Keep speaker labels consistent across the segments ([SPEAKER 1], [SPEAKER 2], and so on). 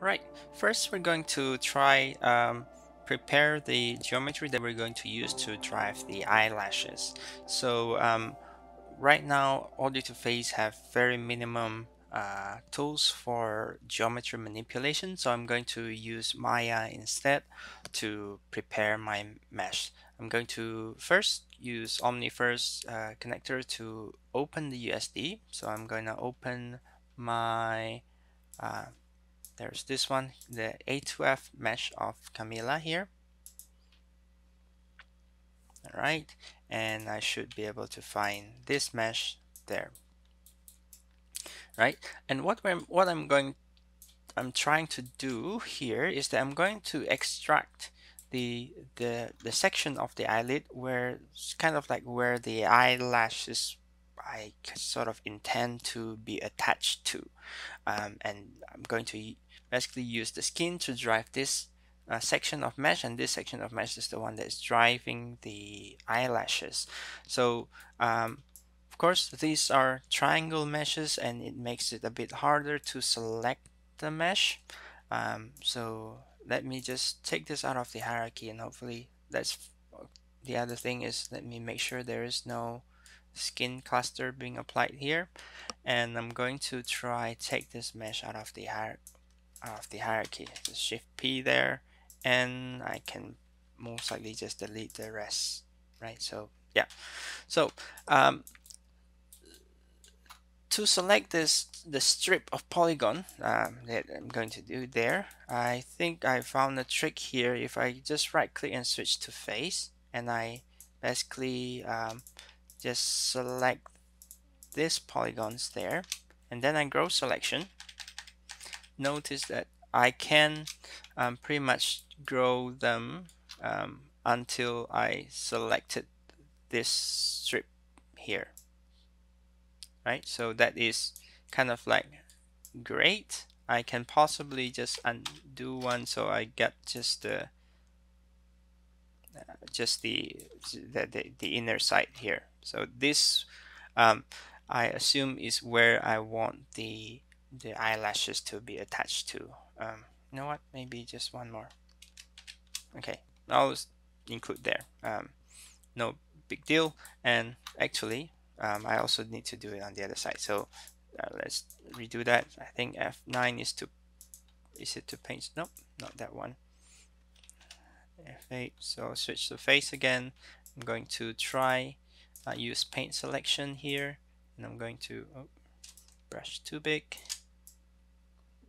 [SPEAKER 1] Right, first we're going to try um, prepare the geometry that we're going to use to drive the eyelashes. So um, right now Audio2Face have very minimum uh, tools for geometry manipulation so I'm going to use Maya instead to prepare my mesh. I'm going to first use Omniverse uh, connector to open the USD so I'm going to open my uh, there's this one, the A2F mesh of Camila here. All right, and I should be able to find this mesh there. Right, and what I'm what I'm going I'm trying to do here is that I'm going to extract the the the section of the eyelid where it's kind of like where the eyelashes I sort of intend to be attached to um, and I'm going to basically use the skin to drive this uh, section of mesh and this section of mesh is the one that is driving the eyelashes. So um, of course these are triangle meshes and it makes it a bit harder to select the mesh. Um, so let me just take this out of the hierarchy and hopefully that's the other thing is let me make sure there is no skin cluster being applied here. And I'm going to try take this mesh out of the hierarchy of the hierarchy. Shift P there and I can most likely just delete the rest, right? So yeah, so um, to select this the strip of polygon um, that I'm going to do there, I think I found a trick here. If I just right click and switch to face and I basically um, just select this polygons there and then I grow selection notice that I can um, pretty much grow them um, until I selected this strip here. Right? So that is kind of like great. I can possibly just undo one so I get just the uh, just the, the, the the inner side here. So this um, I assume is where I want the the eyelashes to be attached to. Um, you know what? Maybe just one more. Okay, I'll include there. Um, no big deal. And actually, um, I also need to do it on the other side. So uh, let's redo that. I think F9 is to is it to paint? Nope, not that one. F8. So I'll switch to face again. I'm going to try uh, use paint selection here, and I'm going to oh, brush too big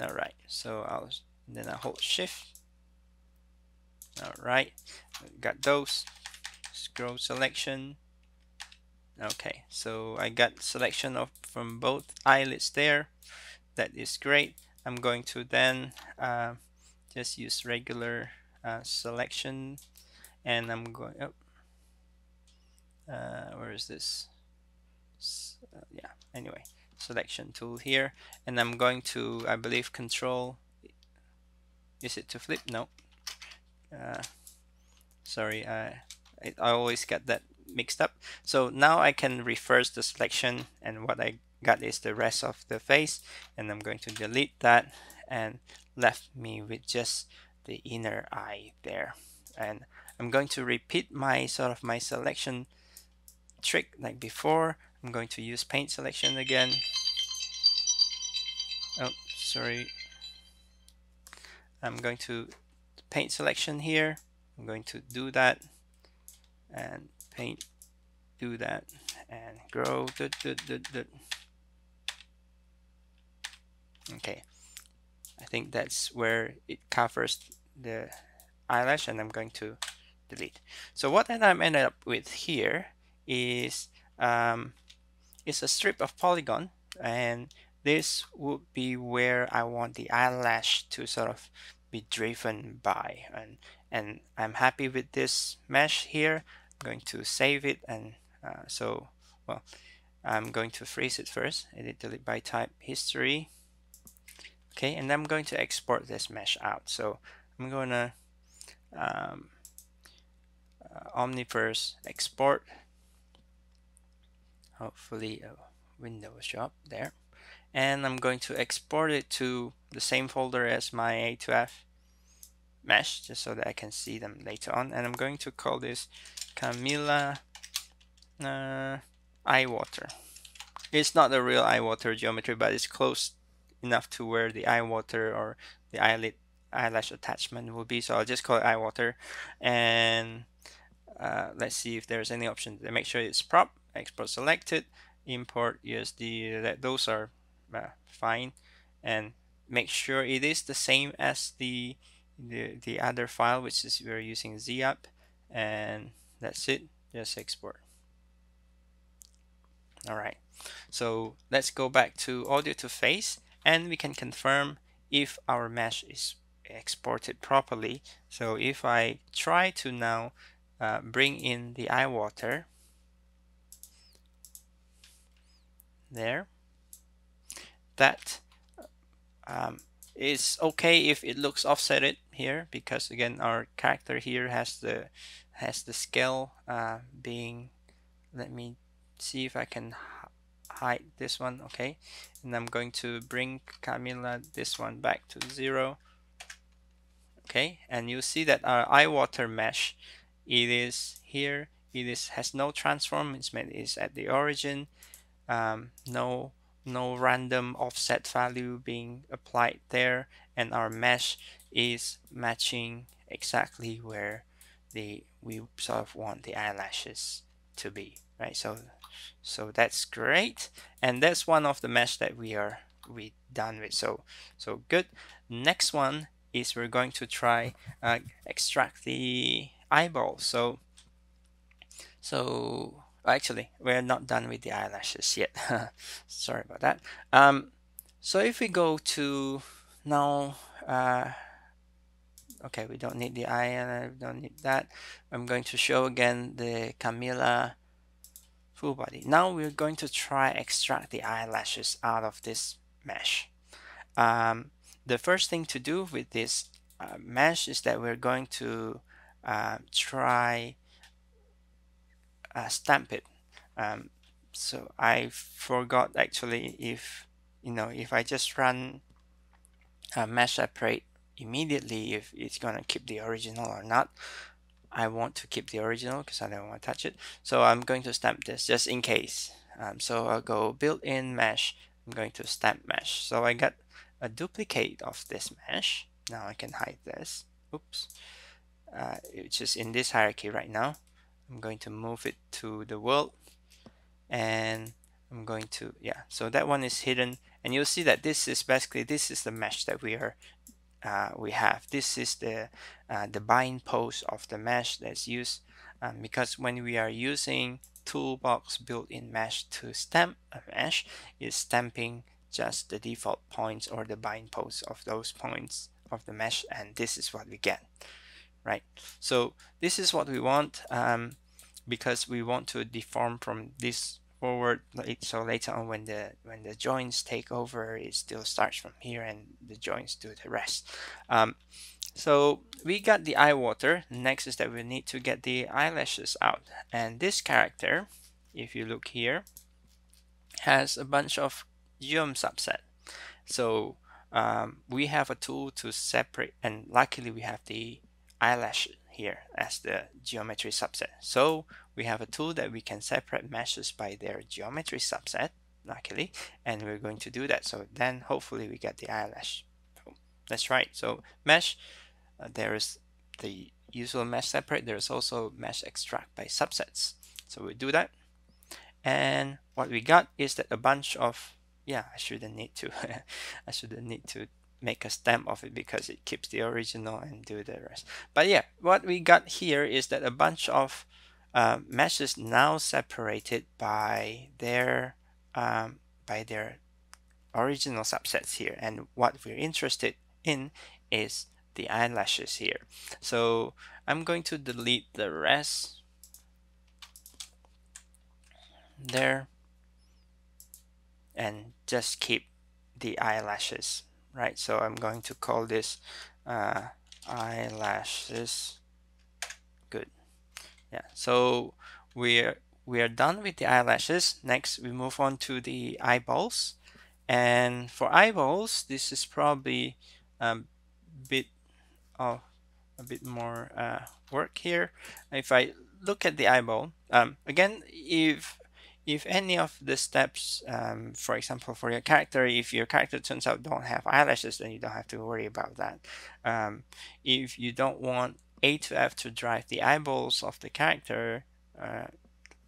[SPEAKER 1] all right so I'll then I hold shift. All right got those. Scroll selection. Okay so I got selection of from both eyelids there. That is great. I'm going to then uh, just use regular uh, selection. And I'm going oh, uh, where is this? Uh, yeah anyway selection tool here and I'm going to I believe control is it to flip? No. Uh, sorry I, I always get that mixed up. So now I can reverse the selection and what I got is the rest of the face and I'm going to delete that and left me with just the inner eye there. And I'm going to repeat my sort of my selection trick like before I'm going to use paint selection again. Oh sorry. I'm going to paint selection here. I'm going to do that and paint do that and grow. Okay. I think that's where it covers the eyelash and I'm going to delete. So what I'm ended up with here is um, is a strip of polygon and this would be where I want the eyelash to sort of be driven by. And and I'm happy with this mesh here. I'm going to save it and uh, so well I'm going to freeze it first. Edit delete by type history. Okay and I'm going to export this mesh out. So I'm gonna um, uh, Omniverse export hopefully a window will show up there. And I'm going to export it to the same folder as my A2F mesh just so that I can see them later on. And I'm going to call this Camila uh, eye water it's not the real eye water geometry but it's close enough to where the eye water or the eyelid eyelash attachment will be. So I'll just call it eye water and uh, let's see if there's any option. To make sure it's prop export selected import USD that those are uh, fine. And make sure it is the same as the the, the other file which is we're using ZApp and that's it just export. All right. So let's go back to Audio2Face and we can confirm if our mesh is exported properly. So if I try to now uh, bring in the eye water there. That um, is okay if it looks offsetted here because again our character here has the has the scale uh, being let me see if I can hide this one okay. And I'm going to bring Camila this one back to zero okay. And you see that our eye water mesh it is here. It is has no transform. It's made is at the origin um, no no random offset value being applied there and our mesh is matching exactly where the we sort of want the eyelashes to be right? So so that's great. And that's one of the mesh that we are we done with. So so good. Next one is we're going to try uh, extract the eyeball. So so actually we're not done with the eyelashes yet. Sorry about that. Um, so if we go to now uh, okay we don't need the eye and I don't need that. I'm going to show again the Camila full body. Now we're going to try extract the eyelashes out of this mesh. Um, the first thing to do with this uh, mesh is that we're going to uh, try uh, stamp it. Um, so I forgot actually if you know if I just run uh, mesh separate immediately if it's gonna keep the original or not. I want to keep the original because I don't want to touch it. So I'm going to stamp this just in case. Um, so I'll go built-in mesh. I'm going to stamp mesh. So I got a duplicate of this mesh. Now I can hide this. Oops. Uh, which is in this hierarchy right now I'm going to move it to the world. And I'm going to yeah so that one is hidden. And you'll see that this is basically this is the mesh that we are uh, we have. This is the uh, the bind pose of the mesh that's used um, because when we are using toolbox built-in mesh to stamp a mesh is stamping just the default points or the bind pose of those points of the mesh and this is what we get right? So this is what we want um, because we want to deform from this forward so later on when the when the joints take over it still starts from here and the joints do the rest. Um, so we got the eye water. Next is that we need to get the eyelashes out. And this character if you look here has a bunch of geom subset. So um, we have a tool to separate and luckily we have the eyelash here as the geometry subset. So we have a tool that we can separate meshes by their geometry subset luckily and we're going to do that. So then hopefully we get the eyelash. That's right. So mesh uh, there is the usual mesh separate. There's also mesh extract by subsets. So we do that. And what we got is that a bunch of yeah I shouldn't need to I shouldn't need to make a stamp of it because it keeps the original and do the rest. But yeah what we got here is that a bunch of uh, meshes now separated by their um, by their original subsets here. And what we're interested in is the eyelashes here. So I'm going to delete the rest there and just keep the eyelashes right so I'm going to call this uh, eyelashes. Good. Yeah so we're we are done with the eyelashes. Next we move on to the eyeballs. And for eyeballs this is probably a bit of a bit more uh, work here. If I look at the eyeball um, again if if any of the steps um, for example for your character if your character turns out don't have eyelashes then you don't have to worry about that um, if you don't want A2F to drive the eyeballs of the character uh,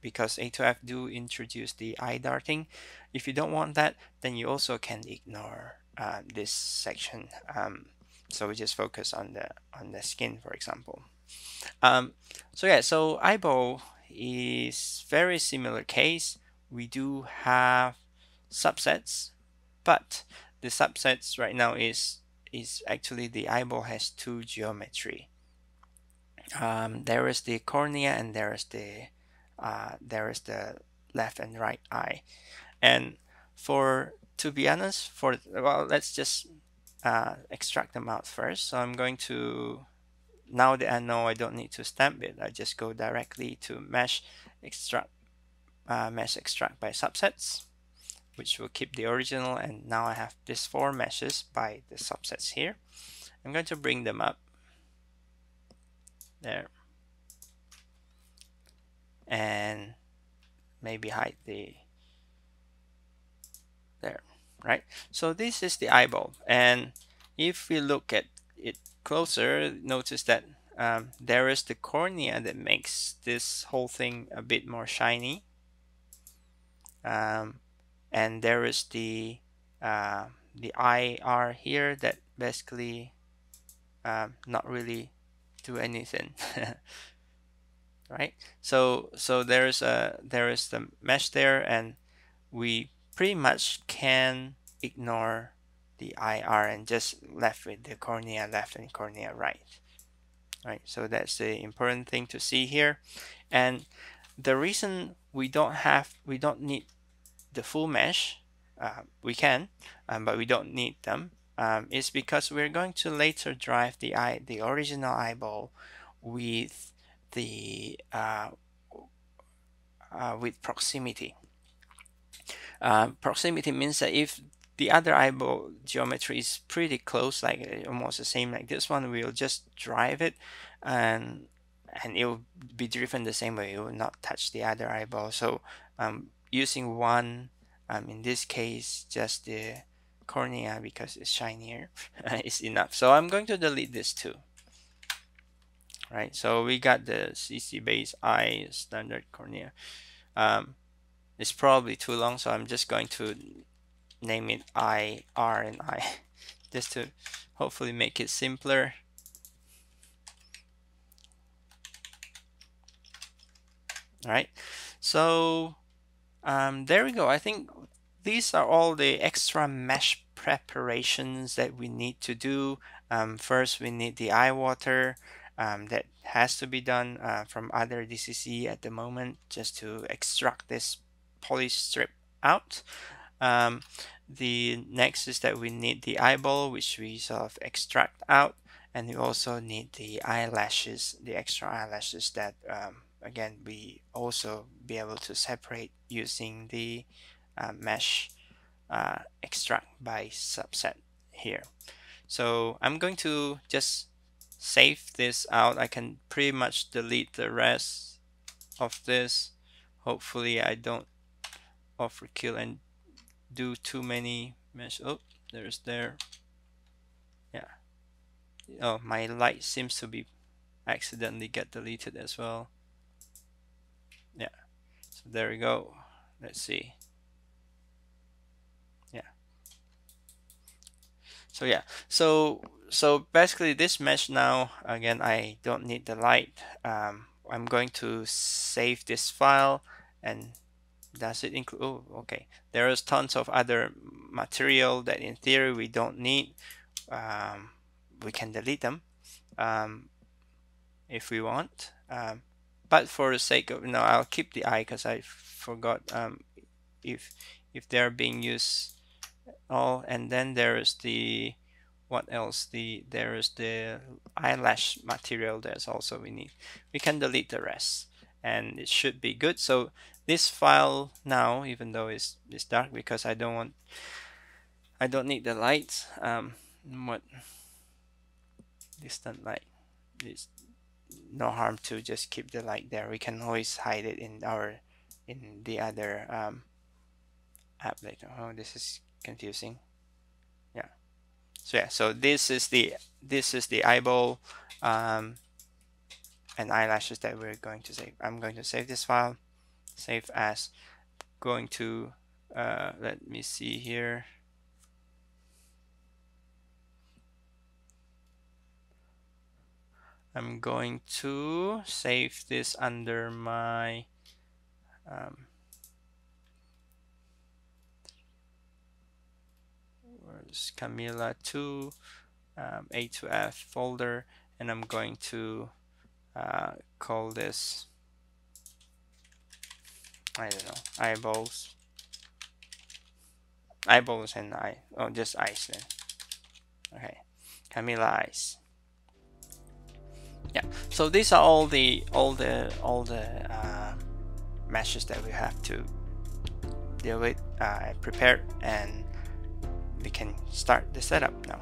[SPEAKER 1] because A2F do introduce the eye darting. If you don't want that, then you also can ignore uh, this section. Um, so we just focus on the on the skin, for example. Um, so yeah, so eyeball is very similar case. We do have subsets, but the subsets right now is is actually the eyeball has two geometry. Um, there is the cornea and there is the uh, there is the left and right eye. And for to be honest, for well, let's just uh, extract them out first. So I'm going to now that I know I don't need to stamp it, I just go directly to mesh extract uh, mesh extract by subsets, which will keep the original. And now I have these four meshes by the subsets here. I'm going to bring them up there and maybe hide the there right so this is the eyeball and if we look at it closer notice that um, there is the cornea that makes this whole thing a bit more shiny. Um, and there is the uh, the IR here that basically um, not really do anything right? So so there's a there is the mesh there and we pretty much can ignore the IR and just left with the cornea left and cornea right right so that's the important thing to see here and the reason we don't have we don't need the full mesh uh, we can um, but we don't need them um, is because we're going to later drive the eye the original eyeball with the uh, uh, with proximity. Uh, proximity means that if the other eyeball geometry is pretty close, like uh, almost the same like this one, we'll just drive it and and it will be driven the same way. It will not touch the other eyeball. So um, using one, um, in this case, just the cornea because it's shinier is enough. So I'm going to delete this too right? So we got the CC base I standard cornea. Um, it's probably too long, so I'm just going to name it I, R, and I, just to hopefully make it simpler. All right, so um, there we go. I think these are all the extra mesh preparations that we need to do. Um, first, we need the eye water um, that has to be done uh, from other DCC at the moment just to extract this poly strip out. Um, the next is that we need the eyeball which we sort of extract out and we also need the eyelashes, the extra eyelashes that um, again we also be able to separate using the uh, mesh uh, extract by subset here. So I'm going to just save this out I can pretty much delete the rest of this hopefully I don't overkill and do too many mesh. Oh there's there. Yeah. Oh my light seems to be accidentally get deleted as well. Yeah. So there we go. Let's see. Yeah. So yeah. So so basically this mesh now again I don't need the light. Um, I'm going to save this file and does it include oh okay. There is tons of other material that in theory we don't need. Um, we can delete them um, if we want um, but for the sake of no I'll keep the eye because I forgot um, if if they're being used all. And then there is the what else? The there is the eyelash material. There's also we need. We can delete the rest and it should be good. So this file now even though it's, it's dark because I don't want I don't need the lights um, what distant light. Is no harm to just keep the light there. We can always hide it in our in the other um, app later. Oh this is confusing. Yeah. So yeah so this is the this is the eyeball um, and eyelashes that we're going to save. I'm going to save this file. Save as. Going to uh, let me see here. I'm going to save this under my um, where's Camila 2 um, A2F folder and I'm going to uh, call this I don't know eyeballs. Eyeballs and eye oh just eyes then. Okay Camila eyes. Yeah so these are all the all the all the uh, meshes that we have to deal with uh, prepare and we can start the setup now